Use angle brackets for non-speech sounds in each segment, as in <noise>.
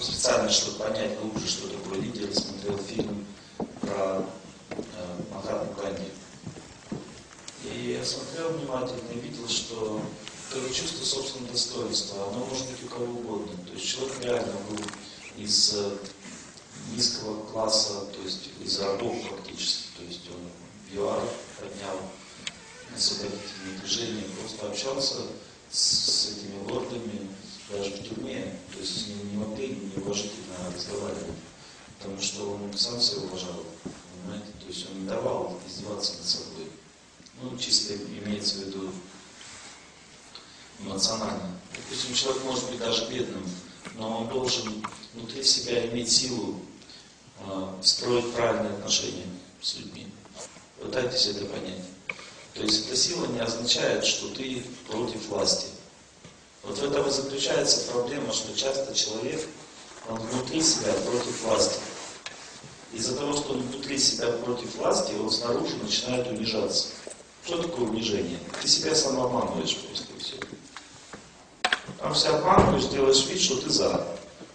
специально, чтобы понять глубже, что такое лидер, смотрел фильм про э, Махатму Ганди. И я смотрел внимательно и видел, что это чувство собственного достоинства, оно может быть у кого угодно. То есть человек реально был из э, низкого класса, то есть из рабов фактически. То есть он в ЮАР поднял освободительные движения, просто общался с, с этими лордами даже в тюрьме. То есть с ним не могли неуважительно разговаривать, потому что он сам себя уважал. Понимаете? То есть он не давал издеваться над собой. Ну, чисто имеется в виду эмоционально. Допустим, человек может быть даже бедным, но он должен внутри себя иметь силу э, строить правильные отношения с людьми. Пытайтесь это понять. То есть эта сила не означает, что ты против власти. Вот в этом и заключается проблема, что часто человек, он внутри себя против власти. Из-за того, что он внутри себя против власти, он снаружи начинает унижаться. Что такое унижение? Ты себя сам обманываешь просто и все. Там себя обманываешь, делаешь вид, что ты за.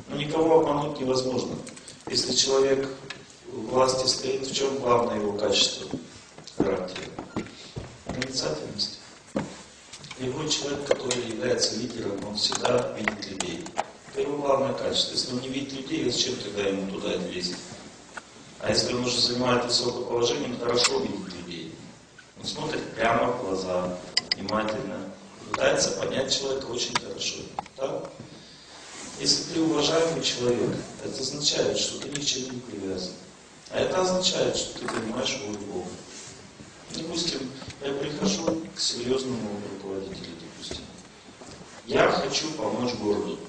Но никого обмануть невозможно. Если человек в власти стоит, в чем главное его качество характера? Проницательность. Любой человек, который является лидером, он всегда видит людей. Это его главное качество. Если он не видит людей, зачем тогда ему туда лезть? А если он уже занимает высокое положение, он хорошо видит людей. Он смотрит прямо в глаза, внимательно, пытается понять человека очень хорошо. Так? Если ты уважаемый человек, это означает, что ты ни к чему не привязан. А это означает, что ты понимаешь волю Бога. Допустим, я прихожу к серьезному руководителю, допустим. Я хочу помочь городу.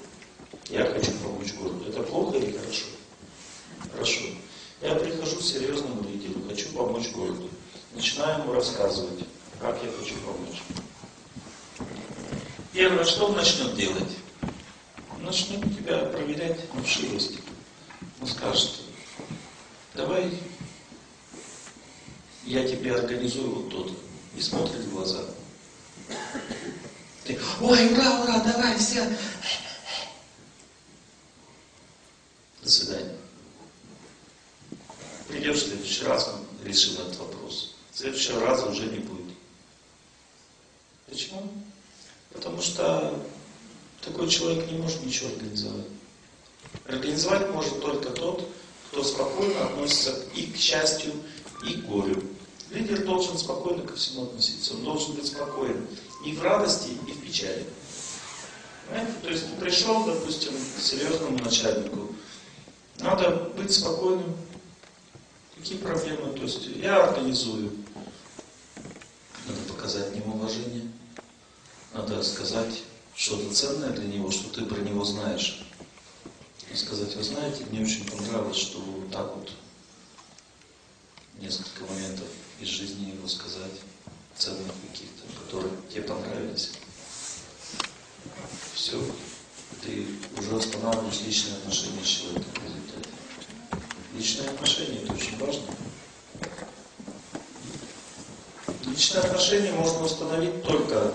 Я хочу помочь городу. Это плохо или хорошо? Хорошо. Я прихожу к серьезному лидеру, хочу помочь городу. Начинаю ему рассказывать, как я хочу помочь. Первое, что он начнет делать? Он начнет тебя проверять на вшивость. Он скажет, давай я тебе организую вот тот. И смотрит в глаза. Ты, ой, ура, ура, давай, все. До свидания. Придешь в следующий раз, мы решим этот вопрос. В следующего раза уже не будет. Почему? Потому что такой человек не может ничего организовать. Организовать может только тот, кто спокойно относится и к счастью, и горю. Лидер должен спокойно ко всему относиться. Он должен быть спокоен и в радости, и в печали. Понимаете? То есть ты пришел, допустим, к серьезному начальнику. Надо быть спокойным. Какие проблемы? То есть я организую. Надо показать ему уважение. Надо сказать что-то ценное для него, что ты про него знаешь. И сказать, вы знаете, мне очень понравилось, что вы вот так вот несколько моментов из жизни его сказать, ценных каких-то, которые тебе понравились. Все. Ты уже устанавливаешь личные отношения с человеком в результате. Личные отношения это очень важно. Личные отношения можно установить только,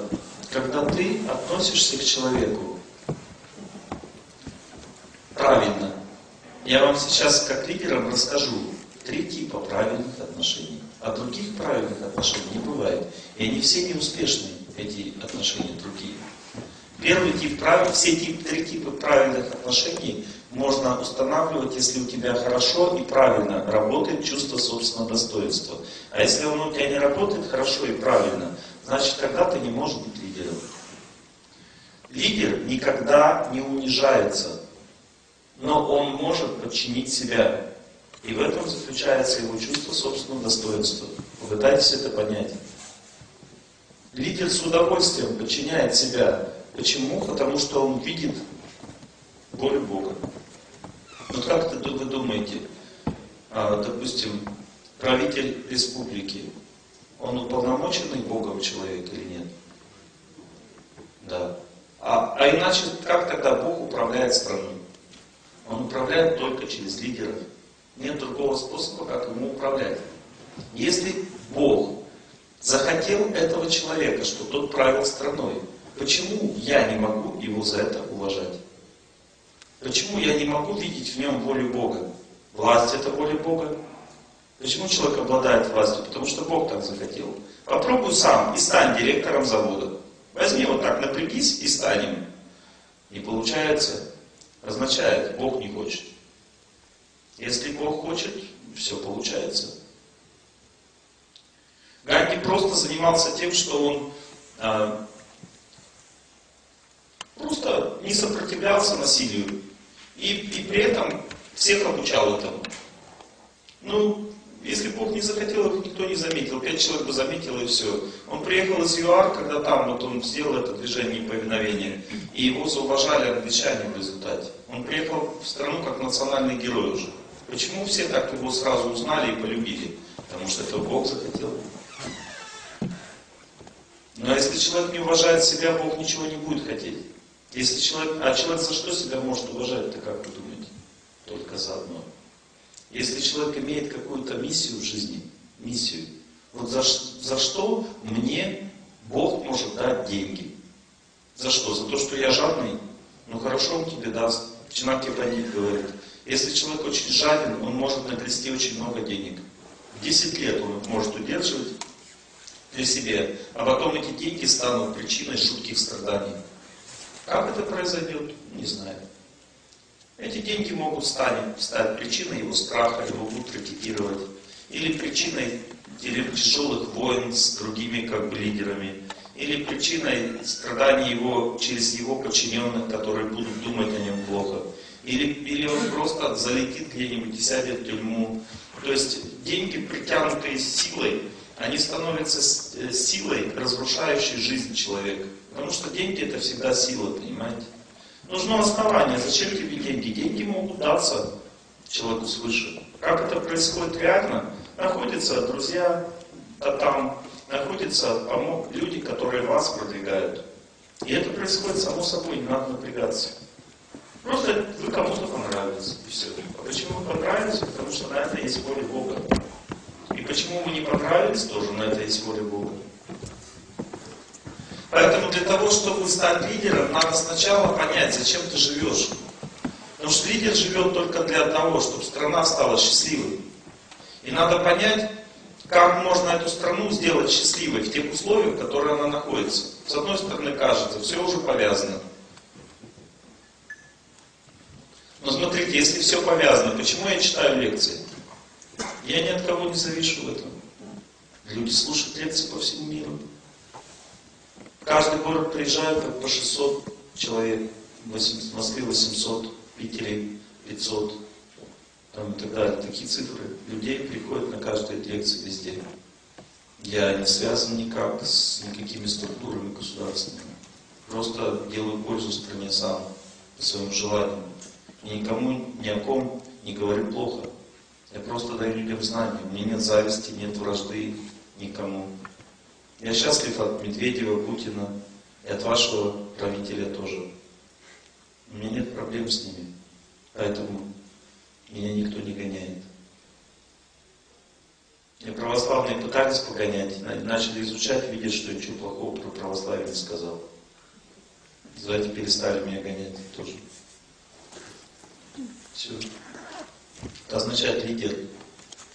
когда ты относишься к человеку правильно. Я вам сейчас как лидером расскажу три типа правильных отношений. А других правильных отношений не бывает. И они все неуспешные, эти отношения другие. Первый тип правил, все тип, три типа правильных отношений можно устанавливать, если у тебя хорошо и правильно работает чувство собственного достоинства. А если оно у тебя не работает хорошо и правильно, значит тогда ты не можешь быть лидером. Лидер никогда не унижается, но он может подчинить себя. И в этом заключается его чувство собственного достоинства. Попытайтесь это понять. Лидер с удовольствием подчиняет себя. Почему? Потому что он видит волю Бога. Вот как вы думаете, а, допустим, правитель республики, он уполномоченный Богом человек или нет? Да. А, а иначе как тогда Бог управляет страной? Он управляет только через лидеров. Нет другого способа, как ему управлять. Если Бог захотел этого человека, что тот правил страной, почему я не могу его за это уважать? Почему я не могу видеть в нем волю Бога? Власть это воля Бога. Почему человек обладает властью? Потому что Бог так захотел. Попробуй сам и стань директором завода. Возьми вот так, напрягись и станем. Не получается, означает, Бог не хочет. Если Бог хочет, все получается. Ганди просто занимался тем, что он э, просто не сопротивлялся насилию. И, и при этом всех обучал этому. Ну, если Бог не захотел, их никто не заметил. Пять человек бы заметило и все. Он приехал из ЮАР, когда там вот он сделал это движение повиновения, и его зауважали англичане в результате. Он приехал в страну как национальный герой уже. Почему все так его сразу узнали и полюбили? Потому что это Бог захотел. Но если человек не уважает себя, Бог ничего не будет хотеть. Если человек, а человек за что себя может уважать, то как вы думаете? Только за одно. Если человек имеет какую-то миссию в жизни, миссию, вот за, за что мне Бог может дать деньги? За что? За то, что я жадный? Ну хорошо, он тебе даст. Чинакипанит говорит. Если человек очень жаден, он может натрясти очень много денег. 10 лет он может удерживать для себя, а потом эти деньги станут причиной жутких страданий. Как это произойдет, не знаю. Эти деньги могут стать, стать причиной его страха, его будут рекетировать, или причиной тяжелых войн с другими как бы лидерами, или причиной страданий его через его подчиненных, которые будут думать о нем плохо. Или, или он просто залетит где-нибудь и сядет в тюрьму. То есть деньги, притянутые силой, они становятся э, силой, разрушающей жизнь человека. Потому что деньги это всегда сила, понимаете? Нужно основание. Зачем тебе деньги? Деньги могут даться человеку свыше. Как это происходит реально? Находятся друзья, а там находятся люди, которые вас продвигают. И это происходит само собой, не надо напрягаться. Просто вы кому-то понравились, и все. А почему вы понравились? Потому что на это есть воля Бога. И почему вы не понравились, тоже на это есть воля Бога. Поэтому для того, чтобы стать лидером, надо сначала понять, зачем ты живешь. Потому что лидер живет только для одного, чтобы страна стала счастливой. И надо понять, как можно эту страну сделать счастливой в тех условиях, в которых она находится. С одной стороны, кажется, все уже повязано. Но смотрите, если все повязано, почему я читаю лекции? Я ни от кого не завишу в этом. Люди слушают лекции по всему миру. Каждый город приезжает как по 600 человек. В Москве 800, в Питере 500 там, и так далее. Такие цифры. Людей приходят на каждую лекцию везде. Я не связан никак с никакими структурами государственными. Просто делаю пользу стране сам, по своему желанию. Никому, ни о ком не говорю плохо. Я просто даю людям знания. У меня нет зависти, нет вражды никому. Я счастлив от Медведева, Путина и от вашего правителя тоже. У меня нет проблем с ними. Поэтому меня никто не гоняет. И православные пытались погонять, начали изучать, видят, что ничего плохого про православие не сказал. Давайте перестали меня гонять тоже. Это означает лидер.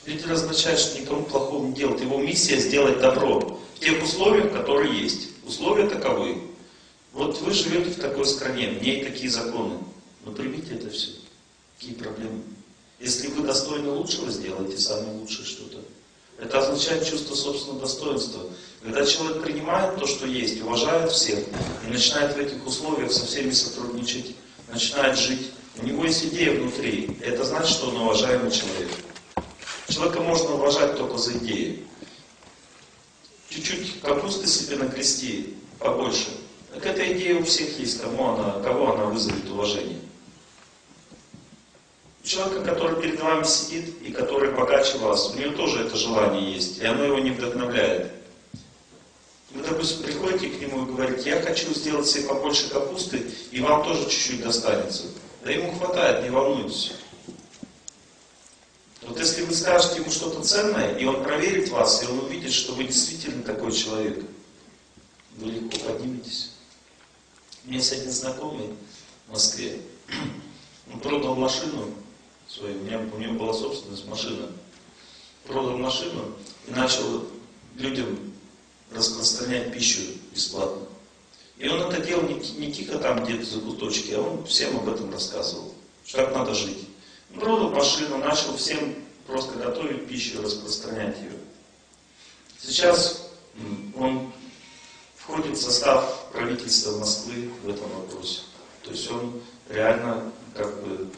Лидер означает, что никому плохого не делает. Его миссия сделать добро в тех условиях, которые есть. Условия таковы. Вот вы живете в такой стране, в ней такие законы. Но примите это все. Какие проблемы? Если вы достойны лучшего, сделайте самое лучшее что-то. Это означает чувство собственного достоинства. Когда человек принимает то, что есть, уважает всех и начинает в этих условиях со всеми сотрудничать, начинает жить, у него есть идея внутри. Это значит, что он уважаемый человек. Человека можно уважать только за идеи чуть-чуть капусты себе накрести побольше. Так эта идея у всех есть, кому она, кого она вызовет уважение. Человека, который перед вами сидит и который богаче вас, у него тоже это желание есть, и оно его не вдохновляет. Вы, допустим, приходите к нему и говорите, я хочу сделать себе побольше капусты, и вам тоже чуть-чуть достанется. Да ему хватает, не волнуйтесь. Вот если вы скажете ему что-то ценное, и он проверит вас, и он увидит, что вы действительно такой человек, вы легко подниметесь. У меня есть один знакомый в Москве. <clears throat> продал машину свою, у меня, у него была собственность машина. Продал машину и начал людям распространять пищу бесплатно. И он это делал не, не тихо там где-то за куточки, а он всем об этом рассказывал, что так надо жить. Он продал машину, начал всем просто готовить пищу, распространять ее. Сейчас он входит в состав правительства Москвы в этом вопросе. То есть он реально как бы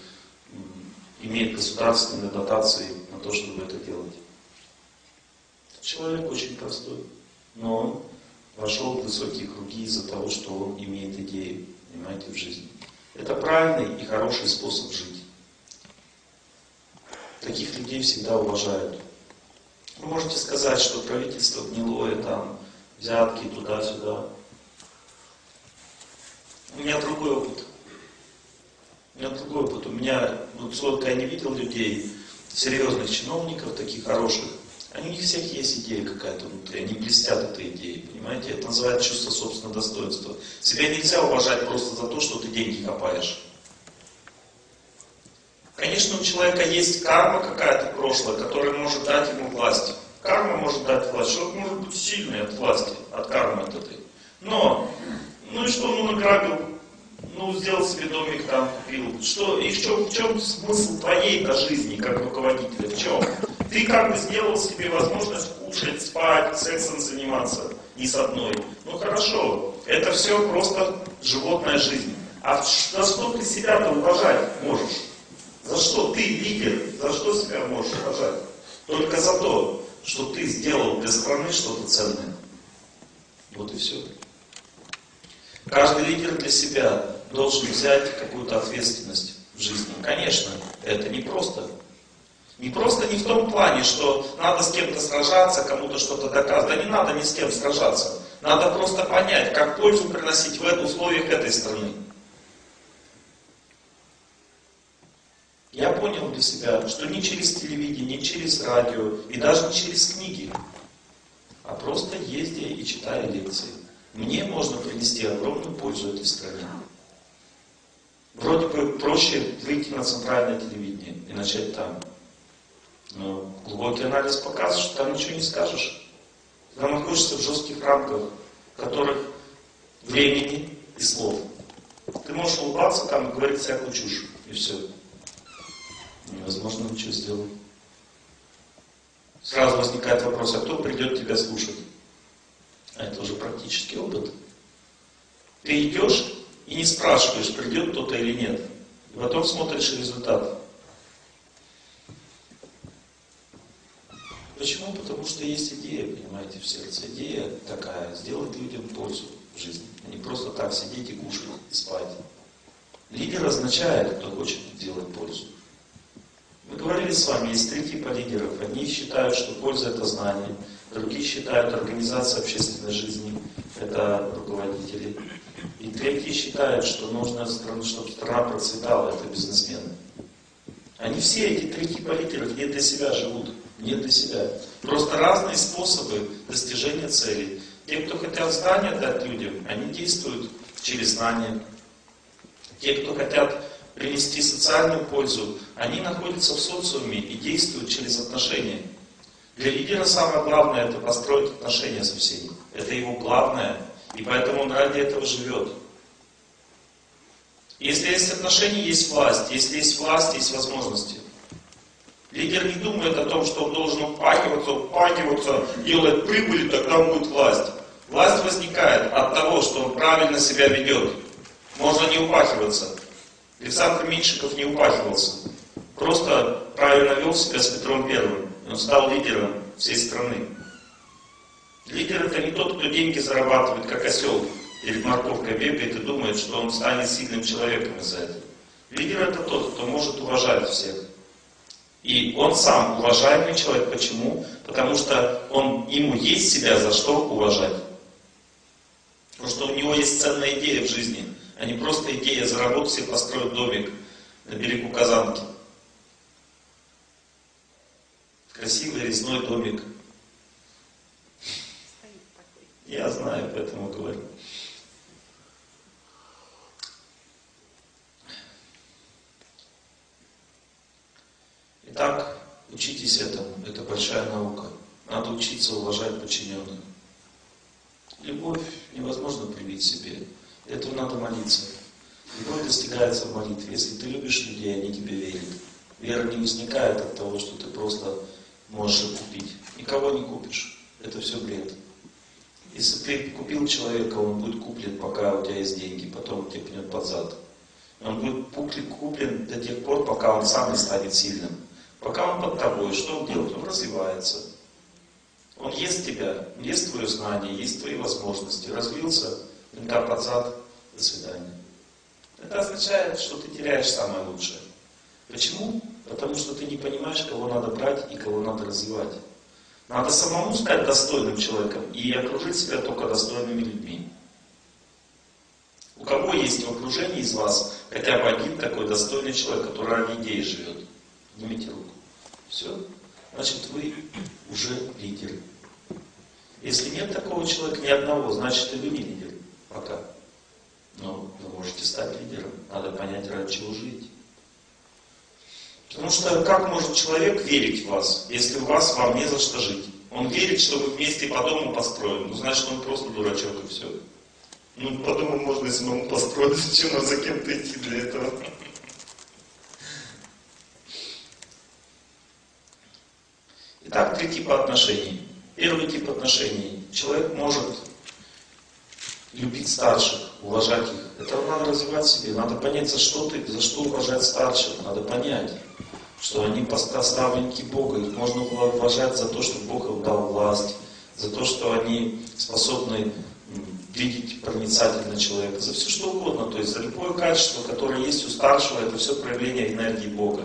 имеет государственные дотации на то, чтобы это делать. Человек очень простой, но он вошел в высокие круги из-за того, что он имеет идеи, понимаете, в жизни. Это правильный и хороший способ жить. Таких людей всегда уважают. Вы можете сказать, что правительство гнилое, там, взятки туда-сюда. У меня другой опыт. У меня другой опыт. У меня, ну, сколько я не видел людей, серьезных чиновников, таких хороших, они, у всех есть идея какая-то внутри, они блестят этой идеей, понимаете? Это называется чувство собственного достоинства. Себя нельзя уважать просто за то, что ты деньги копаешь. Конечно, у человека есть карма какая-то прошлая, которая может дать ему власть. Карма может дать власть. Человек может быть сильный от власти, от кармы от этой. Но, ну и что, ну награбил, ну сделал себе домик там, купил. Что, и в чем, в чем смысл твоей-то жизни как руководителя? В чем? Ты как бы сделал себе возможность кушать, спать, сексом заниматься не с одной. Ну хорошо, это все просто животная жизнь. А за что ты себя-то уважать можешь? За что ты лидер? За что себя можешь уважать? Только за то, что ты сделал для страны что-то ценное. Вот и все. Каждый лидер для себя должен взять какую-то ответственность в жизни. Конечно, это не просто. Не просто не в том плане, что надо с кем-то сражаться, кому-то что-то доказывать. Да не надо ни с кем сражаться. Надо просто понять, как пользу приносить в условиях этой страны. Я понял для себя, что не через телевидение, не через радио и даже не через книги, а просто ездя и читая лекции, мне можно принести огромную пользу этой стране. Вроде бы проще выйти на центральное телевидение и начать там. Но глубокий анализ показывает, что там ничего не скажешь. Там находишься в жестких рамках, которых времени и слов. Ты можешь улыбаться там и говорить всякую чушь, и все невозможно ничего сделать. Сразу возникает вопрос, а кто придет тебя слушать? А это уже практический опыт. Ты идешь и не спрашиваешь, придет кто-то или нет. И потом смотришь результат. Почему? Потому что есть идея, понимаете, в сердце. Идея такая, сделать людям пользу в жизни. А не просто так сидеть и кушать, и спать. Лидер означает, кто хочет делать пользу. Мы говорили с вами, есть три типа лидеров. Одни считают, что польза это знание, другие считают организация общественной жизни это руководители. И третьи считают, что нужно, чтобы страна процветала, это бизнесмены. Они все, эти три типа лидеров, не для себя живут, не для себя. Просто разные способы достижения целей. Те, кто хотят знания дать людям, они действуют через знания. Те, кто хотят принести социальную пользу, они находятся в социуме и действуют через отношения. Для лидера самое главное это построить отношения со всеми. Это его главное, и поэтому он ради этого живет. Если есть отношения, есть власть. Если есть власть, есть возможности. Лидер не думает о том, что он должен упахиваться, упахиваться, делать прибыль, тогда будет власть. Власть возникает от того, что он правильно себя ведет. Можно не упахиваться. Александр Меньшиков не упахивался. Просто правильно вел себя с Петром Первым. Он стал лидером всей страны. Лидер это не тот, кто деньги зарабатывает, как осел, перед морковкой бегает и думает, что он станет сильным человеком из-за этого. Лидер это тот, кто может уважать всех. И он сам уважаемый человек. Почему? Потому что он, ему есть себя за что уважать. Потому что у него есть ценная идея в жизни – а не просто идея заработать себе построить домик на берегу Казанки. Красивый резной домик. Я знаю, поэтому говорю. Итак, учитесь этому, это большая наука. Надо учиться уважать подчиненных. Любовь невозможно привить себе. Для надо молиться. Любовь достигается в молитве. Если ты любишь людей, они тебе верят. Вера не возникает от того, что ты просто можешь купить. Никого не купишь. Это все бред. Если ты купил человека, он будет куплен, пока у тебя есть деньги, потом тебе пнет под зад. Он будет куплен до тех пор, пока он сам не станет сильным. Пока он под тобой, что он делает? Он развивается. Он ест тебя, ест твое знание, ест твои возможности. Развился, пинка под зад, до свидания. Это означает, что ты теряешь самое лучшее. Почему? Потому что ты не понимаешь, кого надо брать и кого надо развивать. Надо самому стать достойным человеком и окружить себя только достойными людьми. У кого есть в окружении из вас хотя бы один такой достойный человек, который ради идеи живет? Поднимите руку. Все? Значит, вы уже лидер. Если нет такого человека, ни одного, значит и вы не лидер. Пока. Но вы можете стать лидером. Надо понять, ради чего жить. Потому что как может человек верить в вас, если у вас вам не за что жить? Он верит, что вы вместе по дому построим. Ну, значит, он просто дурачок и все. Ну, по дому можно и самому построить. Зачем <laughs> нам за кем-то идти для этого? Итак, три типа отношений. Первый тип отношений. Человек может любить старших, уважать их. Это надо развивать себе. Надо понять, за что ты, за что уважать старших. Надо понять, что они поставленники Бога. Их можно уважать за то, что Бог им дал власть, за то, что они способны видеть проницательно человека, за все что угодно. То есть за любое качество, которое есть у старшего, это все проявление энергии Бога.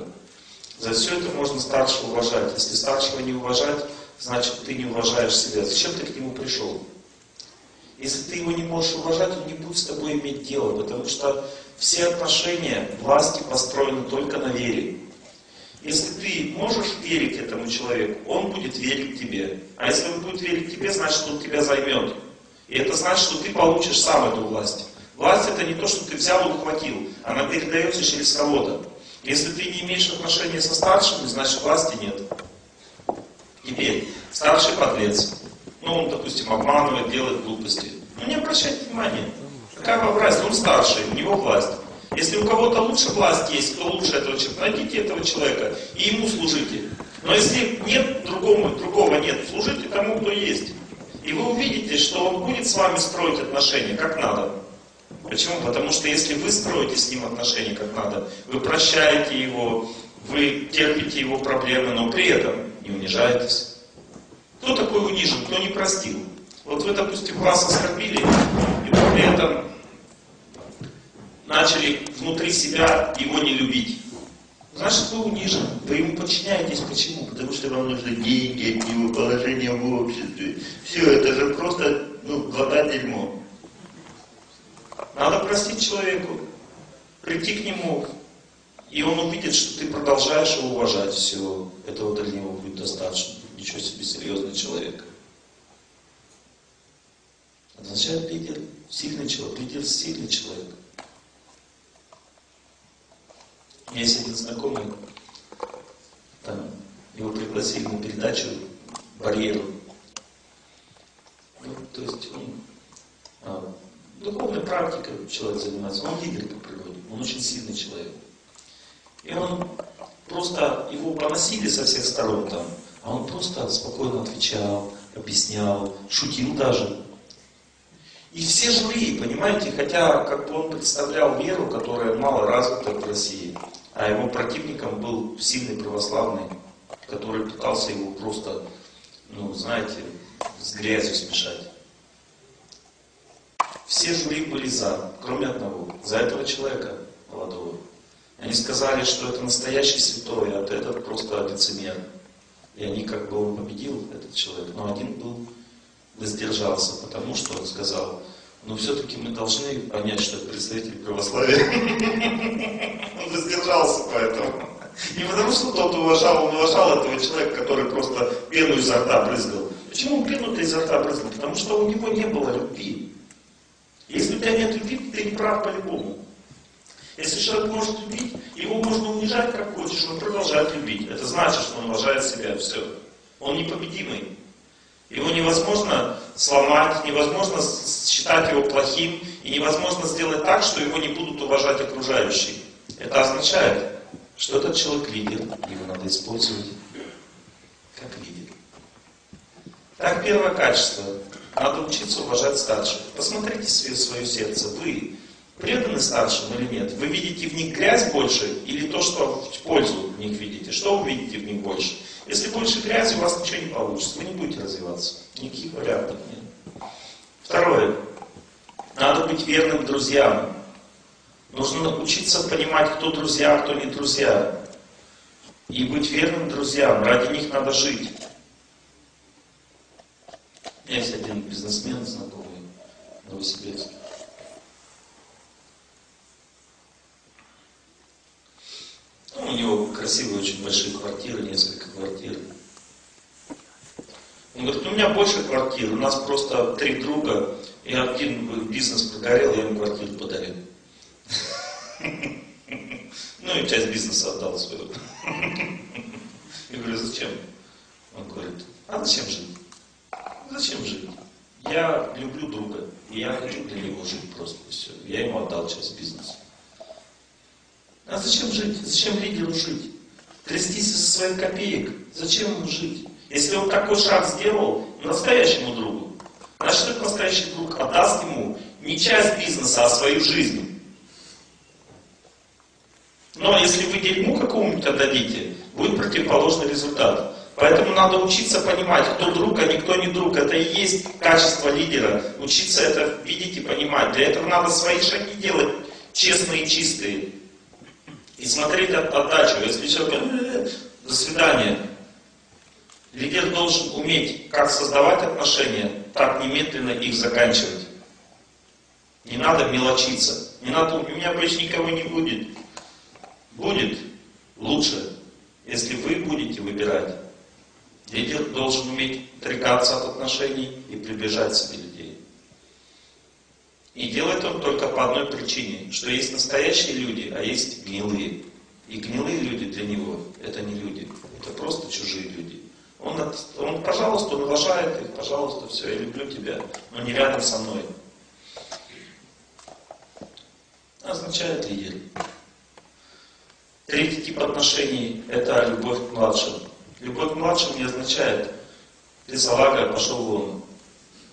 За все это можно старшего уважать. Если старшего не уважать, значит ты не уважаешь себя. Зачем ты к нему пришел? Если ты его не можешь уважать, он не будет с тобой иметь дело, потому что все отношения власти построены только на вере. Если ты можешь верить этому человеку, он будет верить тебе. А если он будет верить тебе, значит он тебя займет. И это значит, что ты получишь сам эту власть. Власть это не то, что ты взял и ухватил. Она передается через кого-то. Если ты не имеешь отношения со старшими, значит власти нет. Теперь, старший подлец. Ну, он, допустим, обманывает, делает глупости. Ну, не обращайте внимания. Какая вам разница? Он старший, у него власть. Если у кого-то лучше власть есть, кто лучше этого человека, найдите этого человека и ему служите. Но если нет другому, другого нет, служите тому, кто есть. И вы увидите, что он будет с вами строить отношения как надо. Почему? Потому что если вы строите с ним отношения как надо, вы прощаете его, вы терпите его проблемы, но при этом не унижаетесь. Кто такой унижен, кто не простил? Вот вы, допустим, вас оскорбили, и вы при этом начали внутри себя его не любить. Значит, вы унижены, вы ему подчиняетесь. Почему? Потому что вам нужны деньги от него, положение в обществе. Все, это же просто ну, вода дерьмо. Надо простить человеку, прийти к нему, и он увидит, что ты продолжаешь его уважать. Все, этого для него будет достаточно. Ничего себе серьезный человек. Означает лидер, сильный человек, лидер сильный человек. У меня есть один знакомый, там, его пригласили на передачу «Барьеру». Ну, то есть он а, духовной практикой человек занимается, он лидер по природе, он очень сильный человек. И он просто, его поносили со всех сторон там, а он просто спокойно отвечал, объяснял, шутил даже. И все жюри, понимаете, хотя как бы он представлял веру, которая мало развита в России, а его противником был сильный православный, который пытался его просто, ну, знаете, с грязью смешать. Все жюри были за, кроме одного, за этого человека молодого. Они сказали, что это настоящий святой, а этот просто лицемер. И они как бы он победил, этот человек. Но один был воздержался, потому что он сказал, но все-таки мы должны понять, что это представитель православия. Он воздержался поэтому. Не потому что тот уважал, он уважал этого человека, который просто пену изо рта брызгал. Почему он пену-то изо рта брызгал? Потому что у него не было любви. Если у тебя нет любви, ты не прав по-любому. Если человек может любить, его можно унижать как хочешь, он продолжает любить. Это значит, что он уважает себя, все. Он непобедимый. Его невозможно сломать, невозможно считать его плохим, и невозможно сделать так, что его не будут уважать окружающие. Это означает, что этот человек лидер, его надо использовать как лидер. Так, первое качество. Надо учиться уважать старших. Посмотрите в свое сердце. Вы преданы старшим или нет? Вы видите в них грязь больше или то, что в пользу в них видите? Что вы видите в них больше? Если больше грязи, у вас ничего не получится. Вы не будете развиваться. Никаких вариантов нет. Второе. Надо быть верным друзьям. Нужно учиться понимать, кто друзья, а кто не друзья. И быть верным друзьям. Ради них надо жить. Есть один бизнесмен знакомый в Новосибирске. Ну, у него красивые, очень большие квартиры, несколько квартир. Он говорит, ну у меня больше квартир, у нас просто три друга, и один бизнес прогорел, я ему квартиру подарил. <laughs> Ну и часть бизнеса отдал свою. <laughs> Я говорю, зачем? Он говорит, а зачем жить? Зачем жить? Я люблю друга, и я хочу для него жить просто, все. Я ему отдал часть бизнеса. А зачем жить? Зачем лидеру жить? Трястись со своих копеек. Зачем ему жить? Если он такой шаг сделал настоящему другу, значит этот настоящий друг отдаст ему не часть бизнеса, а свою жизнь. Но если вы дерьму какому-нибудь отдадите, будет противоположный результат. Поэтому надо учиться понимать, кто друг, а никто не друг. Это и есть качество лидера. Учиться это видеть и понимать. Для этого надо свои шаги делать честные и чистые. И смотреть от, отдачу. Если человек говорит, до свидания. Лидер должен уметь как создавать отношения, так немедленно их заканчивать. Не надо мелочиться. Не надо, у меня больше никого не будет. Будет лучше, если вы будете выбирать. Лидер должен уметь отрекаться от отношений и приближать себе людей. И делает он только по одной причине, что есть настоящие люди, а есть гнилые. И гнилые люди для него это не люди, это просто чужие люди. Он, он пожалуйста, он уважает их, пожалуйста, все, я люблю тебя, но не рядом со мной. Означает лидер. Третий тип отношений – это любовь к младшим. Любовь к младшим не означает «ты салага, пошел вон».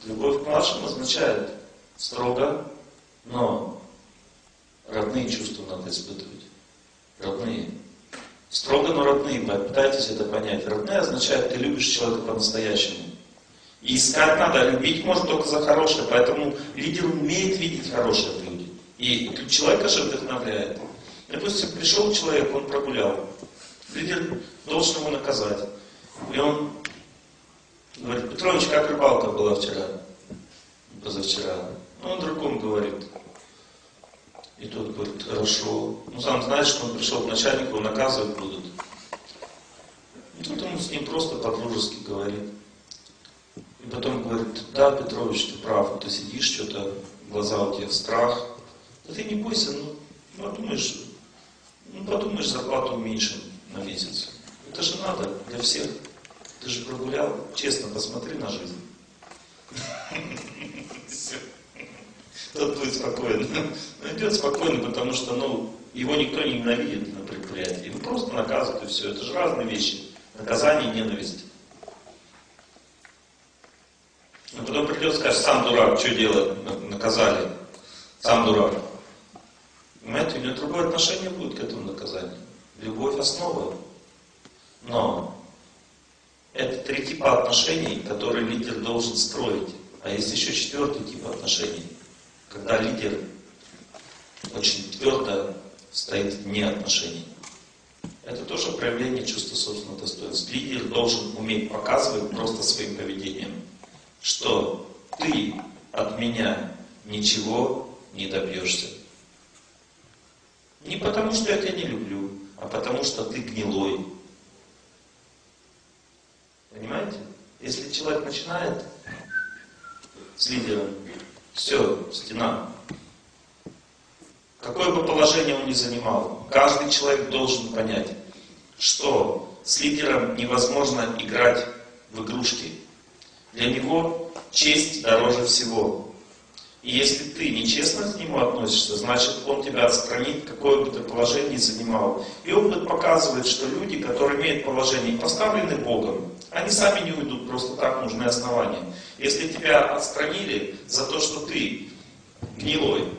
Любовь к младшим означает строго, но родные чувства надо испытывать. Родные. Строго, но родные. Попытайтесь это понять. Родные означает, ты любишь человека по-настоящему. И искать надо, любить можно только за хорошее, поэтому лидер умеет видеть хорошее в людях. И человека же вдохновляет. Допустим, пришел человек, он прогулял. Лидер должен его наказать. И он говорит, Петрович, как рыбалка была вчера? Позавчера. Ну, он другому говорит. И тот говорит, хорошо. Ну, сам знаешь, что он пришел к начальнику, его наказывать будут. И тут он с ним просто по-дружески говорит. И потом говорит, да, Петрович, ты прав, ты сидишь, что-то, глаза у тебя страх. Да ты не бойся, ну, подумаешь, ну, подумаешь, зарплату уменьшим на месяц. Это же надо для всех. Ты же прогулял, честно, посмотри на жизнь. Все. <laughs> Тот будет спокойно. Но идет спокойно, потому что ну, его никто не ненавидит на предприятии. Его просто наказывают и все. Это же разные вещи. Наказание и ненависть. Но потом придет скажет, сам дурак, что делать? Наказали. Сам дурак. Понимаете, у него другое отношение будет к этому наказанию. Любовь основа. Но это три типа отношений, которые лидер должен строить. А есть еще четвертый тип отношений, когда лидер очень твердо стоит вне отношений. Это тоже проявление чувства собственного достоинства. Лидер должен уметь показывать просто своим поведением, что ты от меня ничего не добьешься. Не потому, что я тебя не люблю, а потому, что ты гнилой. Понимаете? Если человек начинает с лидером, все, стена. какое бы положение он ни занимал, каждый человек должен понять, что с лидером невозможно играть в игрушки. Для него честь дороже всего. И если ты нечестно к нему относишься, значит он тебя отстранит, какое бы ты положение ни занимал. И опыт показывает, что люди, которые имеют положение, поставлены Богом, они сами не уйдут, просто так нужны основания. Если тебя отстранили за то, что ты гнилой,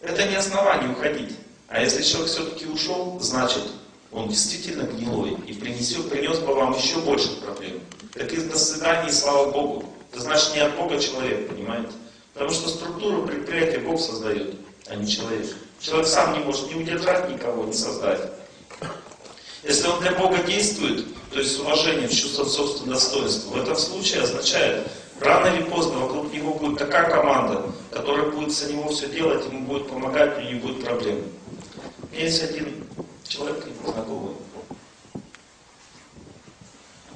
это не основание уходить. А если человек все-таки ушел, значит он действительно гнилой и принесет, принес бы вам еще больше проблем. Так и до свидания, и слава Богу. Это значит не от Бога человек, понимаете? Потому что структуру предприятия Бог создает, а не человек. Человек сам не может ни удержать никого, ни создать. Если он для Бога действует, то есть с уважением, с чувством собственного достоинства, в этом случае означает, рано или поздно вокруг него будет такая команда, которая будет за него все делать, ему будет помогать, у него не будет проблем. Есть один человек знакомый.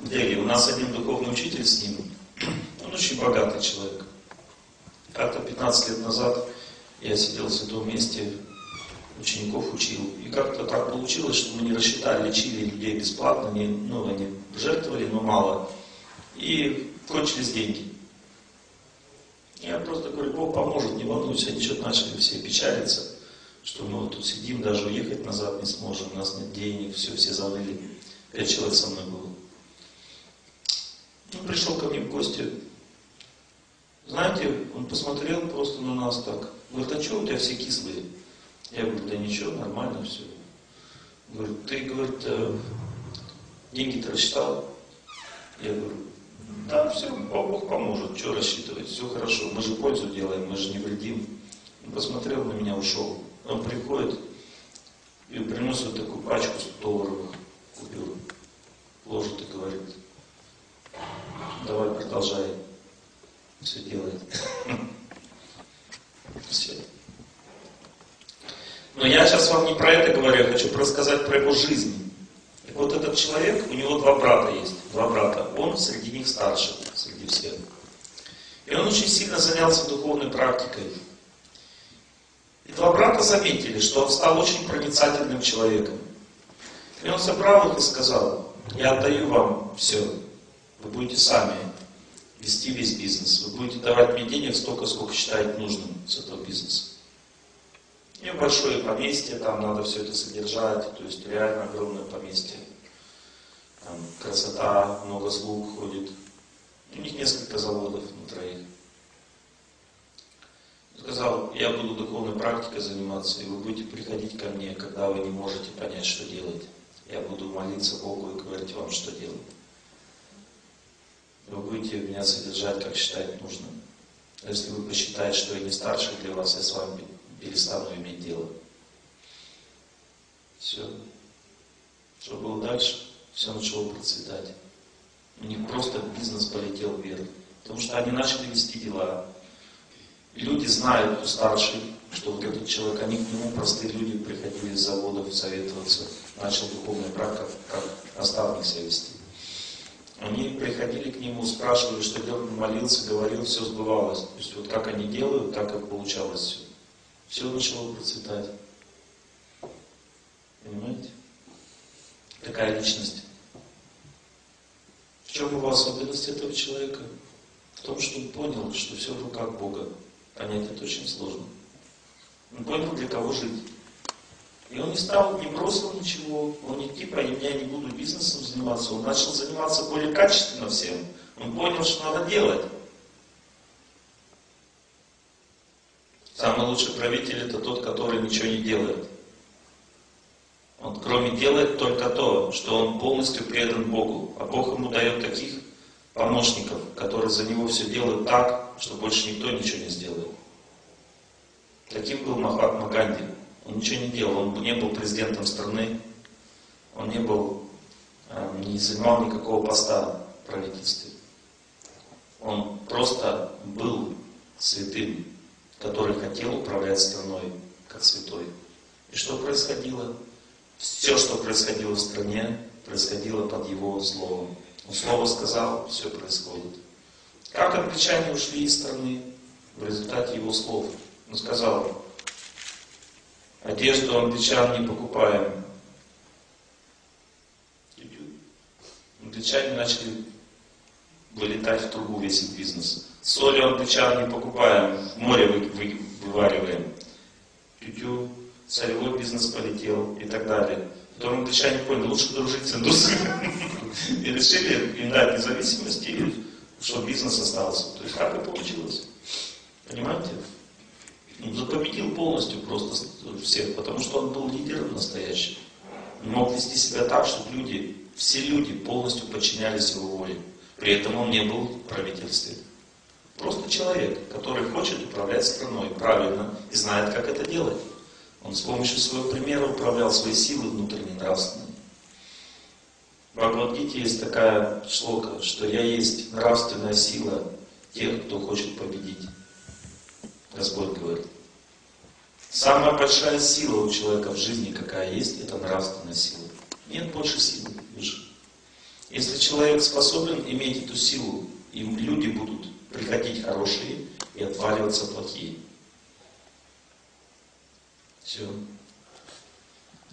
В Дели. У нас один духовный учитель с ним. Он очень богатый человек. Как-то 15 лет назад я сидел в святом месте, учеников учил. И как-то так получилось, что мы не рассчитали, лечили людей бесплатно, не, ну, они жертвовали, но мало. И кончились деньги. Я просто говорю, Бог поможет, не волнуйся. Они что-то начали все печалиться, что мы вот тут сидим, даже уехать назад не сможем, у нас нет денег, все, все заныли. Пять человек со мной было. Он пришел ко мне в гости, знаете, он посмотрел просто на нас так. Говорит, а что у тебя все кислые? Я говорю, да ничего, нормально все. Говорит, ты, говорит, э, деньги-то рассчитал? Я говорю, да, все, Бог поможет, что рассчитывать, все хорошо, мы же пользу делаем, мы же не вредим. Он посмотрел на меня, ушел. Он приходит и приносит такую пачку 100 долларовых купюр, ложит и говорит, давай продолжай все делает. Все. Но я сейчас вам не про это говорю, я хочу рассказать про его жизнь. И вот этот человек, у него два брата есть, два брата. Он среди них старший, среди всех. И он очень сильно занялся духовной практикой. И два брата заметили, что он стал очень проницательным человеком. И он собрал их и сказал, я отдаю вам все, вы будете сами вести весь бизнес. Вы будете давать мне денег столько, сколько считаете нужным с этого бизнеса. И большое поместье, там надо все это содержать, то есть реально огромное поместье. Там красота, много слуг ходит. У них несколько заводов на троих. Сказал, я буду духовной практикой заниматься, и вы будете приходить ко мне, когда вы не можете понять, что делать. Я буду молиться Богу и говорить вам, что делать вы будете меня содержать, как считаете нужным. если вы посчитаете, что я не старший для вас, я с вами перестану иметь дело. Все. Что было дальше? Все начало процветать. У них просто бизнес полетел вверх. Потому что они начали вести дела. Люди знают, кто старший, что вот этот человек, они к нему, простые люди, приходили из заводов советоваться, начал духовный практик, как наставник себя вести. Они приходили к нему, спрашивали, что делать, молился, говорил, все сбывалось. То есть вот как они делают, так и получалось все. Все начало процветать. Понимаете? Такая личность. В чем его особенность этого человека? В том, что он понял, что все в руках Бога. Понять это очень сложно. Он понял, для кого жить. И он не стал, не бросил ничего, он не типа, я не буду бизнесом заниматься, он начал заниматься более качественно всем. Он понял, что надо делать. Самый лучший правитель это тот, который ничего не делает. Он кроме делает только то, что он полностью предан Богу, а Бог ему дает таких помощников, которые за него все делают так, что больше никто ничего не сделает. Таким был Махатма Ганди. Он ничего не делал, он не был президентом страны, он не был, э, не занимал никакого поста в правительстве. Он просто был святым, который хотел управлять страной как святой. И что происходило? Все, что происходило в стране, происходило под его словом. Он слово сказал, все происходит. Как англичане ушли из страны? В результате его слов. Он сказал, Одежду англичан не покупаем. Англичане начали вылетать в трубу весь этот бизнес. Соли англичан не покупаем, в море вы, вы, вывариваем. Тютю, солевой бизнес полетел и так далее. Потом англичане поняли, лучше дружить с индусами. И решили им дать независимость, чтобы бизнес остался. То есть как и получилось. Понимаете? Он запобедил полностью просто всех, потому что он был лидером настоящим. Он мог вести себя так, чтобы люди, все люди полностью подчинялись его воле. При этом он не был в правительстве. Просто человек, который хочет управлять страной правильно и знает, как это делать. Он с помощью своего примера управлял своей силой внутренней, нравственной. В Бхагавадгите есть такая шлока, что я есть нравственная сила тех, кто хочет победить. Господь говорит. Самая большая сила у человека в жизни, какая есть, это нравственная сила. Нет больше силы выше. Если человек способен иметь эту силу, и люди будут приходить хорошие и отваливаться плохие. Все.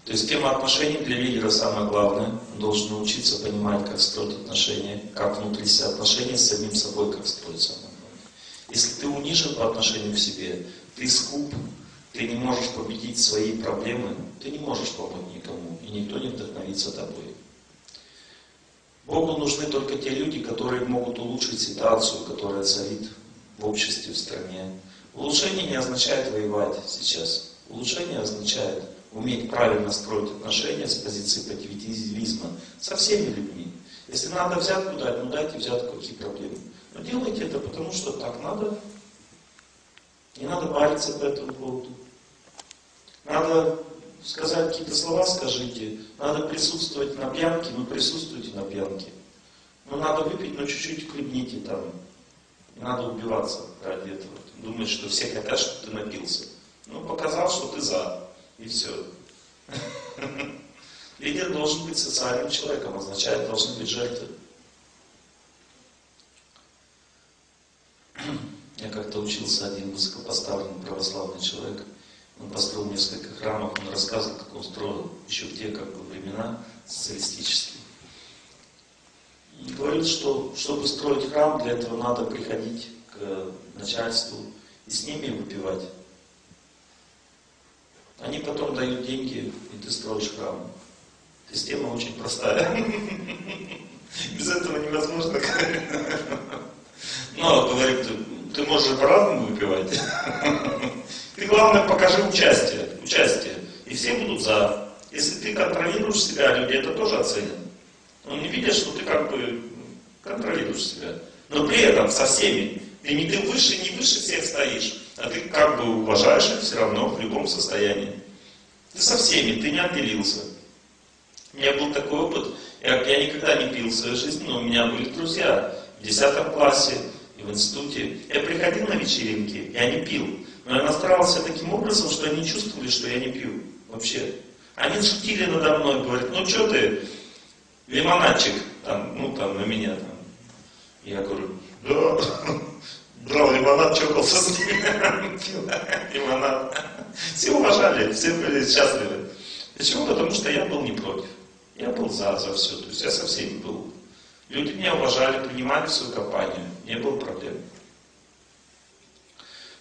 То есть тема отношений для лидера самое главное. Он должен научиться понимать, как строить отношения, как внутри себя отношения с самим собой, как строить главное. Если ты унижен по отношению к себе, ты скуп, ты не можешь победить свои проблемы, ты не можешь помочь никому, и никто не вдохновится тобой. Богу нужны только те люди, которые могут улучшить ситуацию, которая царит в обществе, в стране. Улучшение не означает воевать сейчас. Улучшение означает уметь правильно строить отношения с позиции позитивизма со всеми людьми. Если надо взятку дать, ну дайте взятку, какие проблемы. Но делайте это потому, что так надо. Не надо париться по этому поводу. Надо сказать какие-то слова, скажите. Надо присутствовать на пьянке, ну присутствуйте на пьянке. Ну надо выпить, но чуть-чуть хлебните там. Не надо убиваться ради этого. Думать, что все хотят, чтобы ты напился. Ну, показал, что ты за. И все. <laughs> Лидер должен быть социальным человеком, означает, должны быть жертвы. Я как-то учился один высокопоставленный православный человек. Он построил несколько храмов, он рассказывал, как он строил еще в те как бы, времена социалистические. И говорил, что чтобы строить храм, для этого надо приходить к начальству и с ними выпивать. Они потом дают деньги, и ты строишь храм. Система очень простая. <laughs> Без этого невозможно. Но, говорит, ты можешь по-разному выпивать. Ты главное покажи участие, участие. И все будут за. Если ты контролируешь себя, люди это тоже оценят. Он не видят, что ты как бы контролируешь себя. Но при этом со всеми. Ты не ты выше, не выше всех стоишь, а ты как бы уважаешь их все равно в любом состоянии. Ты со всеми, ты не отделился. У меня был такой опыт, я, я никогда не пил в своей жизни, но у меня были друзья в 10 классе в институте. Я приходил на вечеринки, я не пил. Но я настраивался таким образом, что они чувствовали, что я не пью. Вообще. Они шутили надо мной, говорят, ну что ты, лимонадчик, там, ну там на меня там. Я говорю, да, <laughs> брал лимонад, чокался с ними, <laughs> лимонад. Все уважали, все были счастливы. Почему? Потому что я был не против. Я был за, за все. То есть я со всеми был. Люди меня уважали, принимали в свою компанию. Не было проблем.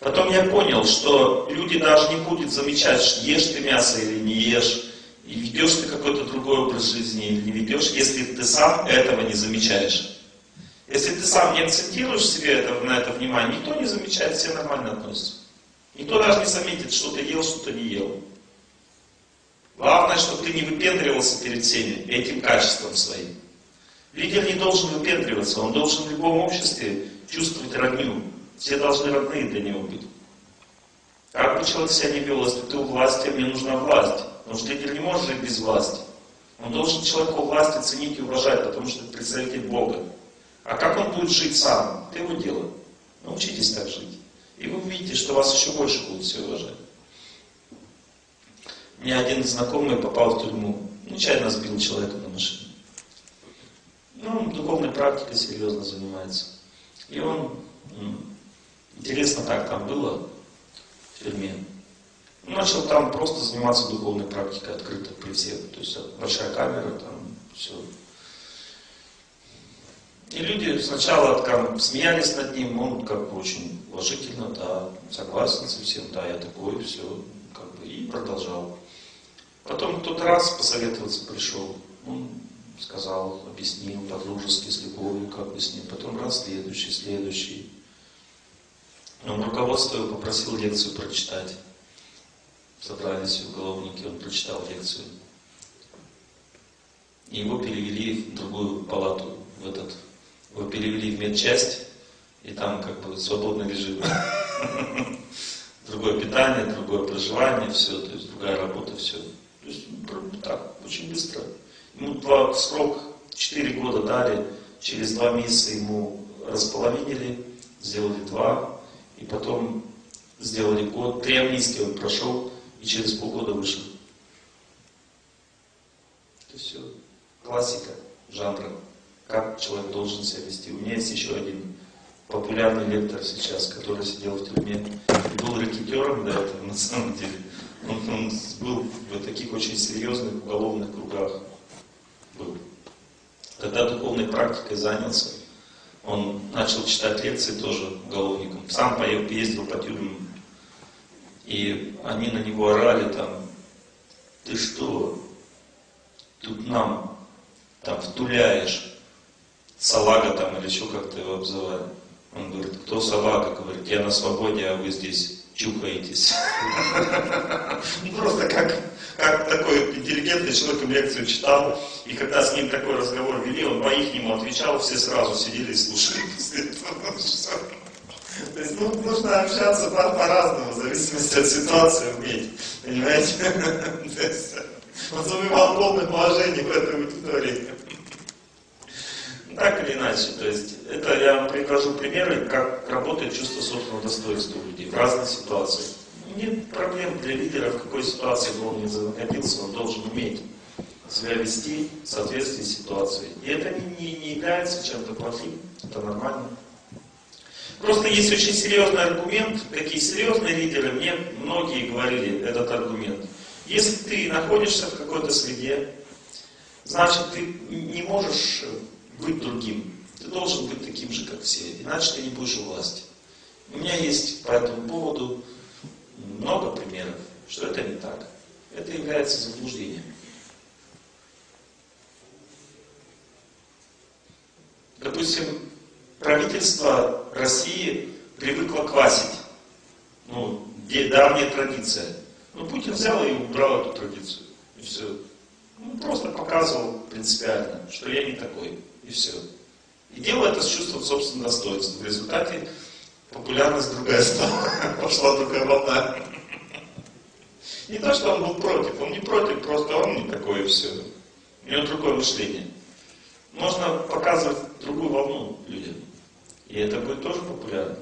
Потом я понял, что люди даже не будут замечать, ешь ты мясо или не ешь, и ведешь ты какой-то другой образ жизни или не ведешь, если ты сам этого не замечаешь. Если ты сам не акцентируешь себе это, на это внимание, никто не замечает, все нормально относятся. Никто даже не заметит, что ты ел, что ты не ел. Главное, чтобы ты не выпендривался перед всеми этим качеством своим. Лидер не должен выпендриваться, он должен в любом обществе чувствовать родню. Все должны родные для него быть. Как бы человек себя не вел, если ты у власти, мне нужна власть. Потому что лидер не может жить без власти. Он должен человека у власти ценить и уважать, потому что это представитель Бога. А как он будет жить сам? Это его дело. Научитесь так жить. И вы увидите, что вас еще больше будут все уважать. Мне один знакомый попал в тюрьму. Нечаянно сбил человека на машине. Ну, духовной практикой серьезно занимается. И он, интересно, как там было в тюрьме. Начал там просто заниматься духовной практикой открыто при всех. То есть большая камера, там все. И люди сначала там смеялись над ним, он как бы очень уважительно, да, согласен со всем, да, я такой, все, как бы, и продолжал. Потом кто-то раз посоветоваться пришел, он сказал, объяснил по-дружески, с любовью, как ним. Потом раз, следующий, следующий. Он руководство его попросил лекцию прочитать. Собрались уголовники, он прочитал лекцию. И его перевели в другую палату, в этот, его перевели в медчасть, и там как бы свободный режим. <laughs> Другое питание, другое проживание, все, то есть другая работа, все. То есть так, очень быстро. Ему два срок, четыре года дали, через два месяца ему располовинили, сделали два, и потом сделали год, три амнистии он прошел, и через полгода вышел. Это все классика жанра, как человек должен себя вести. У меня есть еще один популярный лектор сейчас, который сидел в тюрьме и был рэкетером до этого, на самом деле. Он, он был в таких очень серьезных уголовных кругах. Был. Когда духовной практикой занялся, он начал читать лекции тоже уголовникам. Сам поехал, ездил по тюрьмам. И они на него орали там, ты что, тут нам там втуляешь, салага там или что как-то его обзывали. Он говорит, кто салага? Говорит, я на свободе, а вы здесь чухаетесь. Ну просто как, как такой интеллигентный человек лекцию читал, и когда с ним такой разговор вели, он по-ихнему отвечал, все сразу сидели и слушали. <laughs> То есть ну, нужно общаться по-разному, в зависимости от ситуации уметь. Понимаете? <laughs> Он завоевал полное положение в этой аудитории. Иначе, то есть это я привожу примеры, как работает чувство собственного достоинства у людей в разных ситуациях. Нет проблем для лидера, в какой ситуации бы он ни находился, он должен уметь себя вести в соответствии с ситуацией. И это не, не, не является чем-то плохим, это нормально. Просто есть очень серьезный аргумент, такие серьезные лидеры, мне многие говорили этот аргумент. Если ты находишься в какой-то среде, значит ты не можешь быть другим. Ты должен быть таким же, как все, иначе ты не будешь у власти. У меня есть по этому поводу много примеров, что это не так. Это является заблуждением. Допустим, правительство России привыкло квасить. Ну, давняя традиция. Ну, Путин взял и убрал эту традицию. И все. Ну, просто показывал принципиально, что я не такой. И все. И делал это с чувством собственного достоинства. В результате популярность другая стала. <laughs> Пошла другая волна. Не то, что он был против, он не против, просто он не такой и все. У него другое мышление. Можно показывать другую волну людям. И это будет тоже популярно.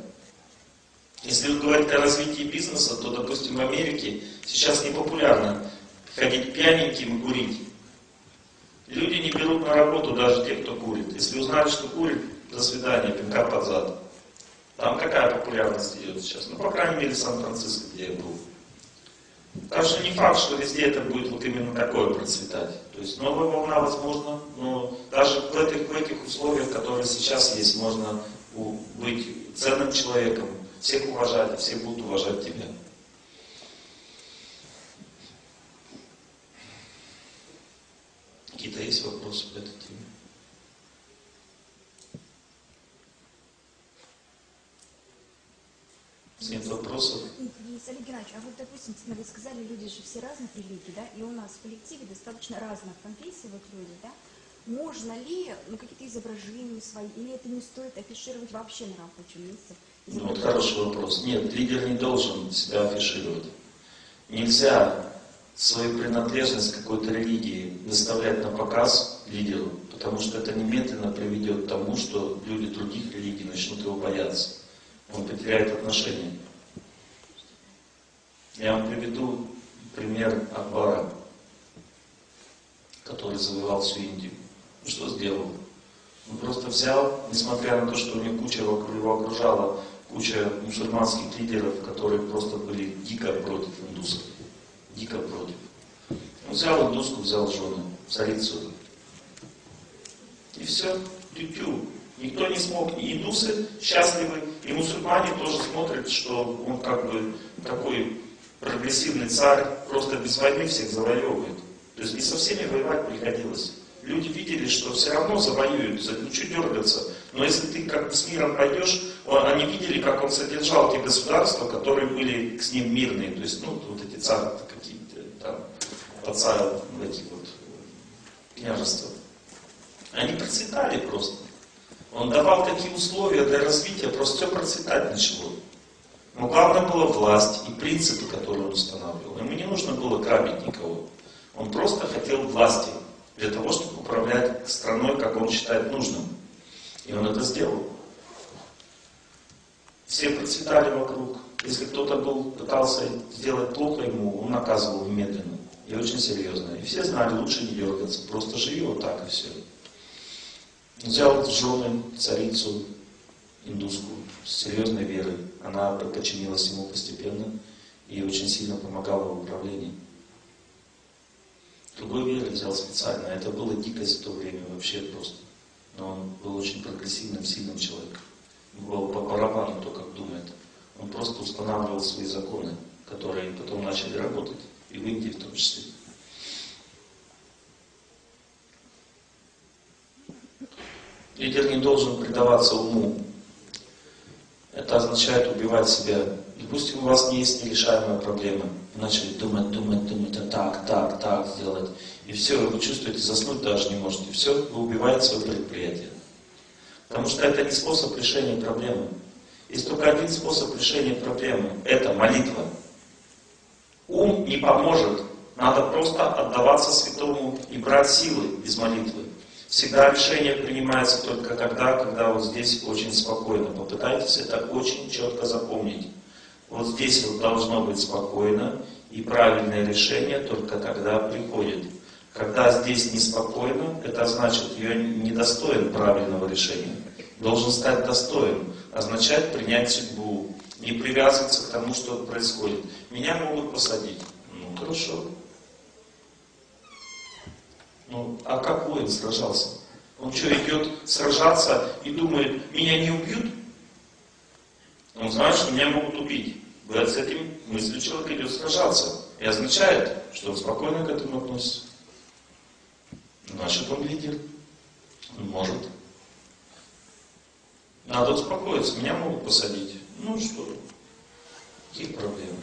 Если вы говорите о развитии бизнеса, то, допустим, в Америке сейчас не популярно ходить пьяненьким и курить. Люди не берут на работу даже те, кто курит. Если узнали, что курит, до свидания, пинка под зад. Там какая популярность идет сейчас? Ну, по крайней мере, Сан-Франциско, где я был. Так что не факт, что везде это будет вот именно такое процветать. То есть новая волна возможно, но даже в этих, в этих условиях, которые сейчас есть, можно быть ценным человеком, всех уважать, все будут уважать тебя. Какие-то есть вопросы по этой теме? Нет вопросов? Олег Геннадьевич, а вот, допустим, вы сказали, люди же все разных религий, да, и у нас в коллективе достаточно разных конфессий, вот люди, да, можно ли ну, какие-то изображения свои, или это не стоит афишировать вообще на рабочем месте? Ну, вот хороший вопрос. Нет, лидер не должен себя афишировать. Нельзя свою принадлежность к какой-то религии выставлять на показ лидеру, потому что это немедленно приведет к тому, что люди других религий начнут его бояться. Он потеряет отношения. Я вам приведу пример Акбара, который завоевал всю Индию. Ну, что сделал? Он просто взял, несмотря на то, что у него куча вокруг его окружала куча мусульманских лидеров, которые просто были дико против индусов. Дико против. Он взял индуску, взял жену, царицу. И все, тю-тю. Никто не смог, и индусы счастливы, и мусульмане тоже смотрят, что он как бы такой прогрессивный царь, просто без войны всех завоевывает. То есть не со всеми воевать приходилось. Люди видели, что все равно завоюют, ну что дергаться. Но если ты как с миром пойдешь, он, они видели, как он содержал те государства, которые были с ним мирные. То есть, ну, вот эти цари какие-то там, отца, эти вот княжества. Они процветали просто. Он давал такие условия для развития, просто все процветать начало. Но главное было власть и принципы, которые он устанавливал. Ему не нужно было грабить никого. Он просто хотел власти для того, чтобы управлять страной, как он считает нужным. И он это сделал. Все процветали вокруг. Если кто-то был, пытался сделать плохо ему, он наказывал немедленно. И очень серьезно. И все знали, лучше не дергаться. Просто живи вот так и все. Взял в жены царицу индусскую с серьезной верой. Она подчинилась ему постепенно и очень сильно помогала в управлении. Другой веры взял специально. Это было дикость в то время вообще просто. Но он был очень прогрессивным, сильным человеком. Был по барабану то, как думает. Он просто устанавливал свои законы, которые потом начали работать. И в Индии в том числе. Лидер не должен предаваться уму. Это означает убивать себя. Допустим, у вас есть нерешаемая проблема. Вы начали думать, думать, думать, а так, так, так сделать. И все, вы чувствуете, заснуть даже не можете. Все, вы убиваете свое предприятие. Потому что это не способ решения проблемы. Есть только один способ решения проблемы. Это молитва. Ум не поможет. Надо просто отдаваться святому и брать силы из молитвы. Всегда решение принимается только тогда, когда вот здесь очень спокойно. Попытайтесь это очень четко запомнить. Вот здесь вот должно быть спокойно, и правильное решение только тогда приходит. Когда здесь неспокойно, это значит, я недостоин правильного решения. Должен стать достоин. Означает принять судьбу, не привязываться к тому, что происходит. Меня могут посадить. Ну, хорошо. Ну, а как воин сражался? Он что, идет сражаться и думает, меня не убьют? Он знает, что меня могут убить. Вот с этим мыслью человек идет сражаться. И означает, что он спокойно к этому относится. Значит, он лидер. Он может. Надо успокоиться. Меня могут посадить. Ну что, каких проблем?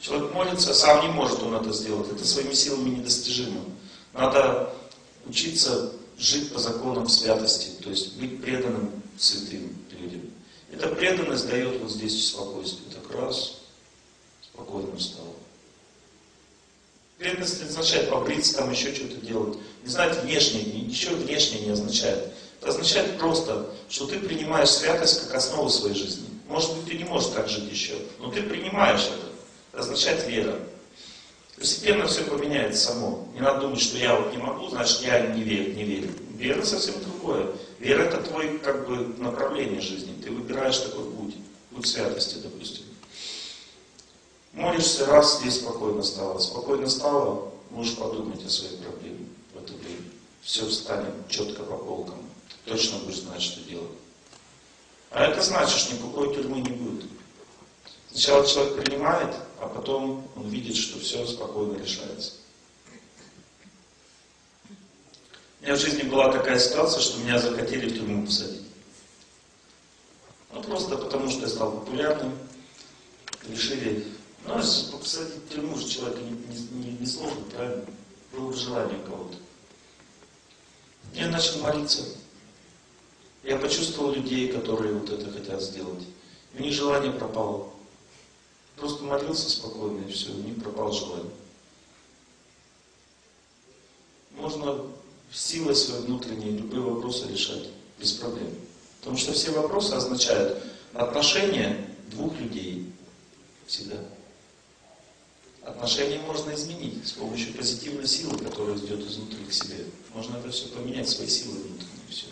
Человек молится, сам не может он это сделать. Это своими силами недостижимо. Надо учиться жить по законам святости, то есть быть преданным святым людям. Эта преданность дает вот здесь спокойствие. Так раз, спокойно стало. Преданность не означает побриться, там еще что-то делать. Не знаете, внешнее, ничего внешнее не означает. Это означает просто, что ты принимаешь святость как основу своей жизни. Может быть, ты не можешь так жить еще, но ты принимаешь это. Это означает вера. Постепенно все поменяется само. Не надо думать, что я вот не могу, значит я не верю. Не верю. Вера совсем другое. Вера это твой как бы направление жизни. Ты выбираешь такой путь. Путь святости, допустим. Молишься, раз, здесь спокойно стало. Спокойно стало, можешь подумать о своей проблеме в это время. Все встанет четко по полкам. Ты точно будешь знать, что делать. А это значит, что никакой тюрьмы не будет. Сначала человек принимает, а потом он видит, что все спокойно решается. У меня в жизни была такая ситуация, что меня захотели в тюрьму посадить. Ну просто потому, что я стал популярным. Решили, ну, посадить в тюрьму же человека не, не, не, не сложно, правильно? Было бы желание кого-то. Я начал молиться. Я почувствовал людей, которые вот это хотят сделать. И у них желание пропало. Просто молился спокойно, и все, них пропал желание. Можно силой своей внутренней любые вопросы решать без проблем. Потому что все вопросы означают отношения двух людей. Всегда. Отношения можно изменить с помощью позитивной силы, которая идет изнутри к себе. Можно это все поменять, свои силы внутренние, все.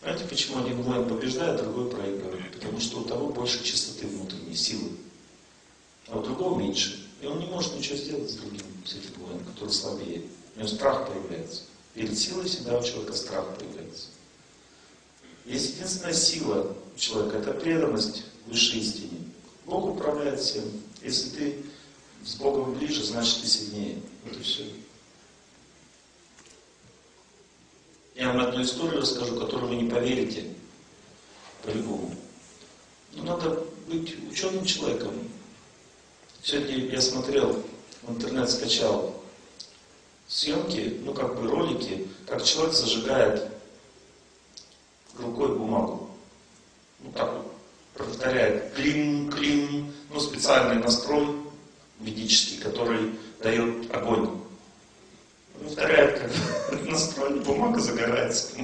Знаете, почему один воин побеждает, а другой проигрывает? Потому что у того больше чистоты внутренней, силы, а у другого меньше. И он не может ничего сделать с другим, с этим воином, который слабее. У него страх появляется. Перед силой всегда у человека страх появляется. Есть единственная сила у человека, это преданность высшей истине. Бог управляет всем. Если ты с Богом ближе, значит ты сильнее. Вот и все. Я вам одну историю расскажу, которую вы не поверите. По-любому. Но надо быть ученым человеком. Сегодня я смотрел, в интернет скачал съемки, ну как бы ролики, как человек зажигает рукой бумагу. Ну так вот, повторяет клим, ну специальный настрой ведический, который дает огонь. Повторяет как <laughs> настрой, бумага загорается.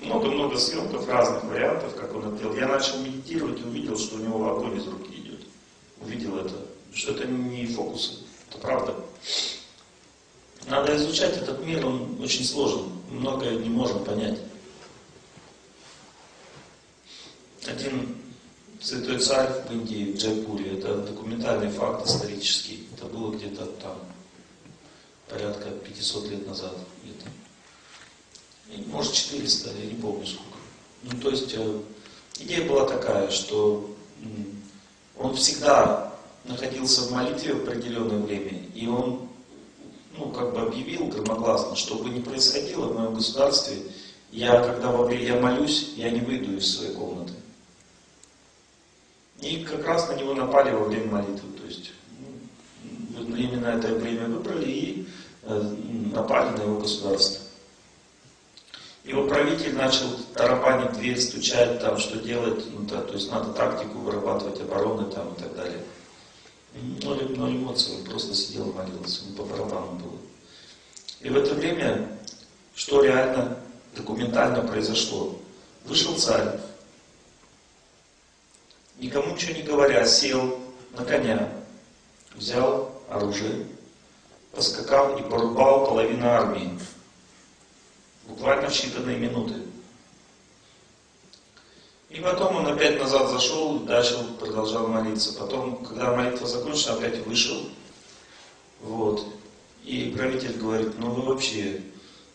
Много-много съемков разных вариантов, как он это делал. Я начал медитировать и увидел, что у него огонь из руки идет. Увидел это, что это не фокусы, это правда. Надо изучать этот мир, он очень сложен, многое не можем понять. Один святой царь в Индии, в Джайпуре, это документальный факт исторический. Это было где-то там порядка 500 лет назад где-то. Может 400, я не помню сколько. Ну, то есть э, идея была такая, что он всегда находился в молитве в определенное время, и он ну, как бы объявил громогласно, что бы ни происходило в моем государстве, я, когда во время, я молюсь, я не выйду из своей комнаты. И как раз на него напали во время молитвы. То есть ну, именно это время выбрали и э, напали на его государство. Его правитель начал тарапанить дверь, стучать там, что делать, ну, да, то есть надо тактику вырабатывать, обороны там и так далее. Ноль, ноль эмоций, он просто сидел и молился, ему по барабану было. И в это время, что реально документально произошло? Вышел царь, никому ничего не говоря, сел на коня, взял оружие, поскакал и порубал половину армии. Буквально в считанные минуты. И потом он опять назад зашел, дальше продолжал молиться. Потом, когда молитва закончилась, опять вышел. Вот. И правитель говорит, ну вы вообще,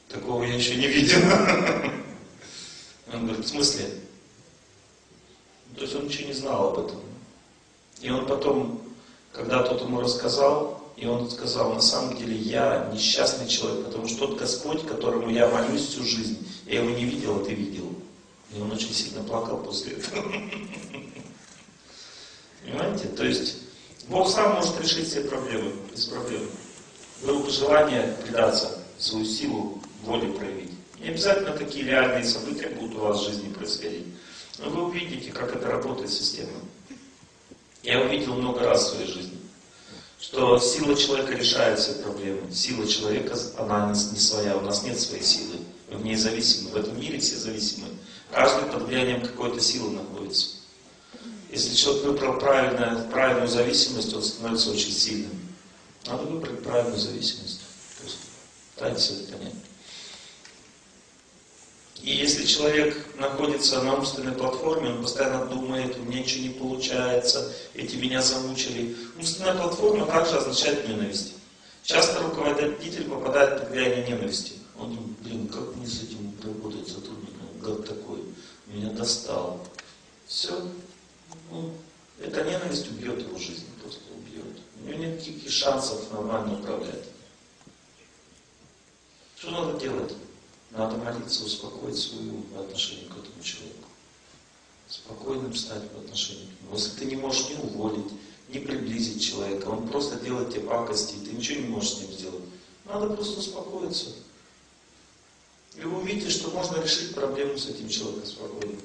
такого я еще не видел. <laughs> Он говорит, в смысле? То есть он ничего не знал об этом. И он потом, когда тот ему рассказал, и он сказал, на самом деле я несчастный человек, потому что тот Господь, которому я молюсь всю жизнь, я его не видел, а ты видел. Очень сильно плакал после этого. Понимаете? То есть Бог сам может решить все проблемы, без проблем. Было бы желание предаться, свою силу воли проявить. Не обязательно такие реальные события будут у вас в жизни происходить. Но вы увидите, как это работает система. Я увидел много раз в своей жизни, что сила человека решает все проблемы. Сила человека, она не своя, у нас нет своей силы. Мы в ней зависимы. В этом мире все зависимы. Каждый под влиянием какой-то силы находится. Если человек выбрал правильную, правильную зависимость, он становится очень сильным. Надо выбрать правильную зависимость. Просто пытайтесь это понять. И если человек находится на умственной платформе, он постоянно думает, у меня ничего не получается, эти меня замучили. Умственная платформа также означает ненависть. Часто руководитель попадает под влияние ненависти. Он думает, блин, как мне с этим работать сотрудником, гад такой, меня достал. Все. Ну, эта ненависть убьет его жизнь, просто убьет. У него нет никаких шансов нормально управлять. Что надо делать? Надо молиться, успокоить свой ум по отношению к этому человеку. Спокойным стать по отношению к нему. Если ты не можешь ни уволить, ни приблизить человека, он просто делает тебе пакости, и ты ничего не можешь с ним сделать. Надо просто успокоиться. И вы увидите, что можно решить проблему с этим человеком спокойно.